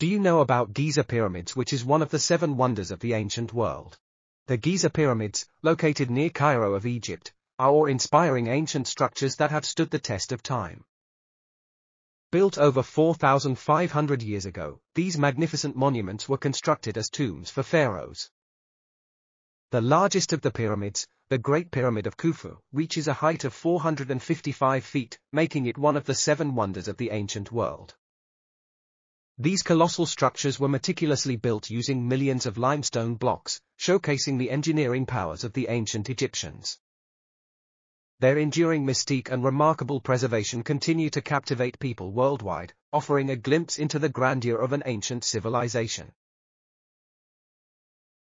Do you know about Giza Pyramids which is one of the seven wonders of the ancient world? The Giza Pyramids, located near Cairo of Egypt, are awe-inspiring ancient structures that have stood the test of time. Built over 4,500 years ago, these magnificent monuments were constructed as tombs for pharaohs. The largest of the pyramids, the Great Pyramid of Khufu, reaches a height of 455 feet, making it one of the seven wonders of the ancient world. These colossal structures were meticulously built using millions of limestone blocks, showcasing the engineering powers of the ancient Egyptians. Their enduring mystique and remarkable preservation continue to captivate people worldwide, offering a glimpse into the grandeur of an ancient civilization.